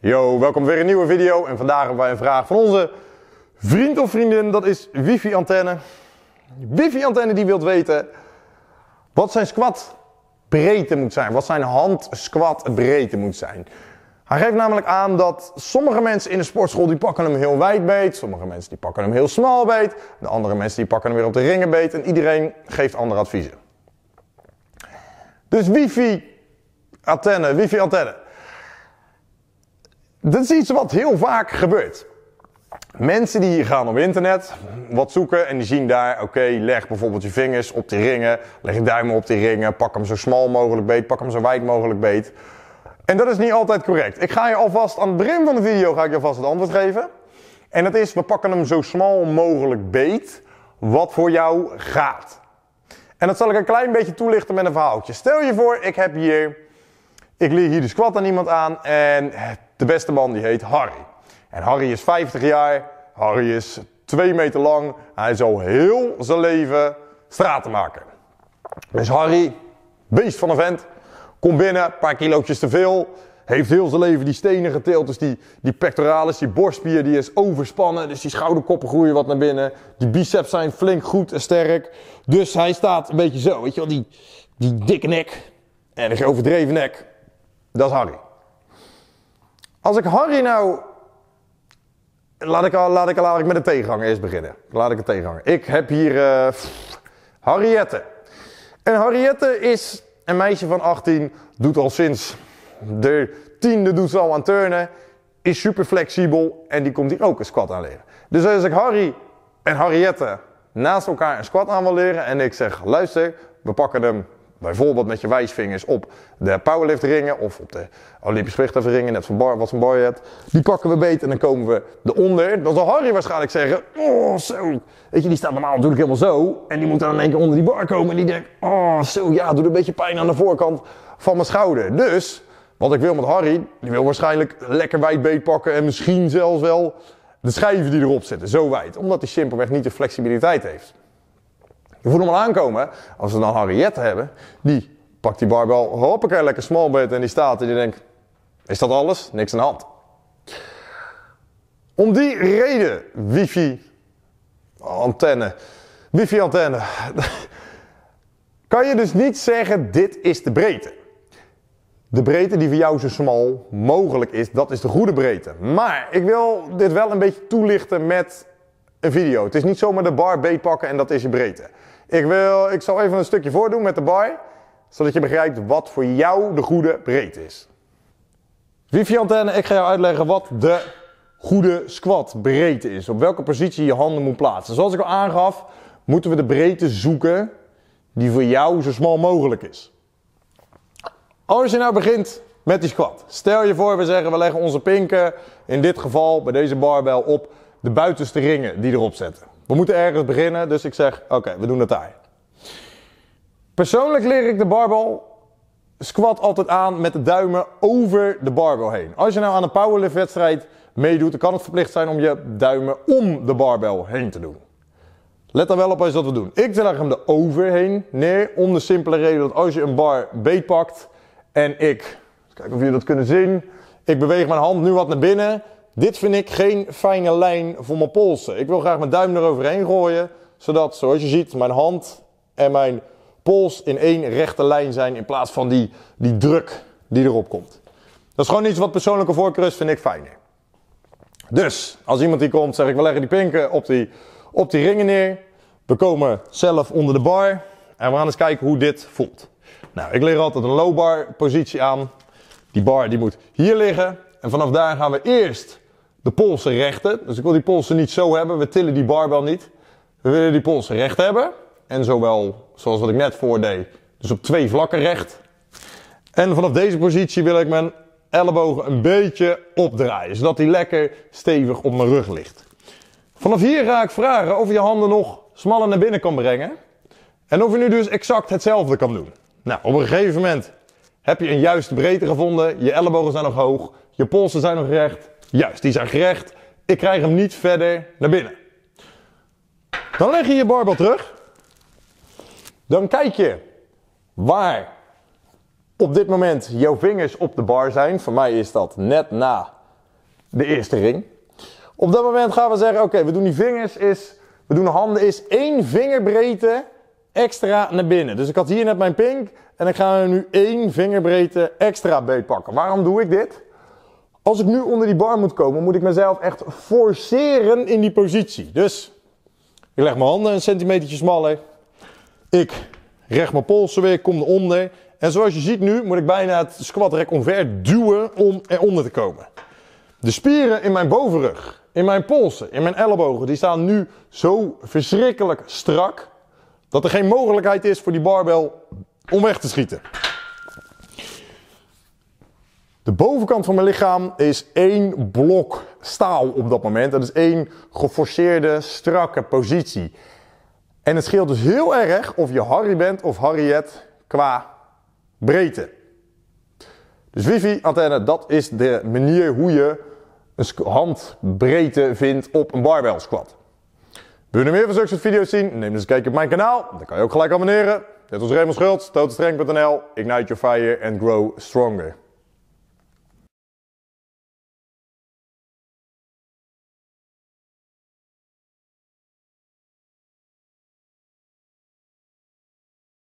Yo, welkom weer een nieuwe video. En vandaag hebben wij een vraag van onze vriend of vriendin. Dat is Wifi Antenne. Wifi Antenne die wilt weten wat zijn squat breedte moet zijn. Wat zijn hand squat breedte moet zijn. Hij geeft namelijk aan dat sommige mensen in de sportschool die pakken hem heel wijd beet. Sommige mensen die pakken hem heel smal beet. De andere mensen die pakken hem weer op de ringen beet. En iedereen geeft andere adviezen. Dus wifi antenne, wifi antenne. Dat is iets wat heel vaak gebeurt. Mensen die gaan op internet wat zoeken en die zien daar, oké, leg bijvoorbeeld je vingers op de ringen, leg je duimen op die ringen, pak hem zo smal mogelijk beet, pak hem zo wijd mogelijk beet. En dat is niet altijd correct. Ik ga je alvast aan het begin van de video ga ik je alvast het antwoord geven. En dat is, we pakken hem zo smal mogelijk beet, wat voor jou gaat. En dat zal ik een klein beetje toelichten met een verhaaltje. Stel je voor, ik heb hier, ik leer hier de squat aan iemand aan en de beste man die heet Harry. En Harry is 50 jaar, Harry is 2 meter lang, hij zal heel zijn leven straten maken. Dus Harry, beest van een vent, komt binnen, een paar kilootjes te veel, heeft heel zijn leven die stenen getild. Dus die, die pectoralis, die borstspier, die is overspannen. Dus die schouderkoppen groeien wat naar binnen. Die biceps zijn flink goed en sterk. Dus hij staat een beetje zo, weet je wel, die, die dikke nek en een overdreven nek. Dat is Harry. Als ik Harry nou. Laat ik, al, laat ik, laat ik met de tegenhanger eerst beginnen. Laat ik het tegenhanger. Ik heb hier Harriette. En Harriette is een meisje van 18, doet al sinds de tiende doet ze al aan turnen, is super flexibel en die komt hier ook een squat aan leren. Dus als ik Harry en Harriette naast elkaar een squat aan wil leren en ik zeg, luister, we pakken hem bijvoorbeeld met je wijsvingers op de powerlift ringen of op de Olympisch ringen, net van bar, wat van bar hebt. Die pakken we beet en dan komen we eronder. Dan zal Harry waarschijnlijk zeggen, oh zo. Weet je, die staat normaal natuurlijk helemaal zo. En die moet dan in één keer onder die bar komen en die denkt, oh zo, ja, doet een beetje pijn aan de voorkant van mijn schouder. Dus, wat ik wil met Harry, die wil waarschijnlijk lekker wijd beet pakken en misschien zelfs wel de schijven die erop zitten, zo wijd. Omdat hij simpelweg niet de flexibiliteit heeft. Je voelt hem al aankomen. Als we dan Harriette hebben, die pakt die barbel, hoppakee, lekker small bit en die staat en die denkt, is dat alles? Niks aan de hand. Om die reden, wifi, antenne, wifi antenne, kan je dus niet zeggen, dit is de breedte. De breedte die voor jou zo smal mogelijk is, dat is de goede breedte. Maar ik wil dit wel een beetje toelichten met een video. Het is niet zomaar de bar beetpakken en dat is je breedte. Ik, wil, ik zal even een stukje voordoen met de bar, zodat je begrijpt wat voor jou de goede breedte is. Wifi antenne, ik ga jou uitleggen wat de goede squat breedte is. Op welke positie je handen moet plaatsen. Zoals ik al aangaf, moeten we de breedte zoeken die voor jou zo smal mogelijk is. Als je nou begint met die squat. Stel je voor, we zeggen we leggen onze pinken, in dit geval bij deze barbel, op de buitenste ringen die erop zetten. We moeten ergens beginnen, dus ik zeg, oké, we doen het daar. Persoonlijk leer ik de barbel squat altijd aan met de duimen over de barbel heen. Als je nou aan een powerlift wedstrijd meedoet, dan kan het verplicht zijn om je duimen om de barbel heen te doen. Let dan wel op als je dat wil doen. Ik leg hem er overheen neer, om de simpele reden dat als je een bar beetpakt en ik, kijken of jullie dat kunnen zien, ik beweeg mijn hand nu wat naar binnen, dit vind ik geen fijne lijn voor mijn polsen. Ik wil graag mijn duim eroverheen gooien, zodat, zoals je ziet, mijn hand en mijn pols in één rechte lijn zijn in plaats van die, die druk die erop komt. Dat is gewoon iets wat persoonlijke voorkeur vind ik fijner. Dus, als iemand die komt, zeg ik, we leggen die pinken op die, op die ringen neer. We komen zelf onder de bar en we gaan eens kijken hoe dit voelt. Nou, ik leg altijd een low bar positie aan. Die bar die moet hier liggen. En vanaf daar gaan we eerst de polsen rechten. Dus ik wil die polsen niet zo hebben. We tillen die barbel niet. We willen die polsen recht hebben. En zowel, zoals wat ik net voordeed, dus op twee vlakken recht. En vanaf deze positie wil ik mijn ellebogen een beetje opdraaien. Zodat die lekker stevig op mijn rug ligt. Vanaf hier ga ik vragen of je handen nog smaller naar binnen kan brengen. En of je nu dus exact hetzelfde kan doen. Nou, op een gegeven moment heb je een juiste breedte gevonden. Je ellebogen zijn nog hoog. Je polsen zijn nog recht. Juist, die zijn gerecht. Ik krijg hem niet verder naar binnen. Dan leg je je barbel terug. Dan kijk je waar op dit moment jouw vingers op de bar zijn. Voor mij is dat net na de eerste ring. Op dat moment gaan we zeggen, oké, we doen die vingers is, we doen de handen is één vingerbreedte extra naar binnen. Dus ik had hier net mijn pink en ik ga nu één vingerbreedte extra beetpakken. Waarom doe ik dit? Als ik nu onder die bar moet komen, moet ik mezelf echt forceren in die positie. Dus ik leg mijn handen een centimeter smaller. Ik recht mijn polsen weer, kom eronder. En zoals je ziet nu, moet ik bijna het squat rack omver duwen om eronder te komen. De spieren in mijn bovenrug, in mijn polsen, in mijn ellebogen, die staan nu zo verschrikkelijk strak dat er geen mogelijkheid is voor die barbel om weg te schieten. De bovenkant van mijn lichaam is één blok staal op dat moment. Dat is één geforceerde, strakke positie. En het scheelt dus heel erg of je Harry bent of Harriet qua breedte. Dus wifi-antenne, dat is de manier hoe je een handbreedte vindt op een barbell squat. Wil je nog meer van zulke video's zien? Neem eens een kijkje op mijn kanaal. Dan kan je ook gelijk abonneren. Dit was Raymond Schultz, totenstreng.nl. Ignite your fire and grow stronger.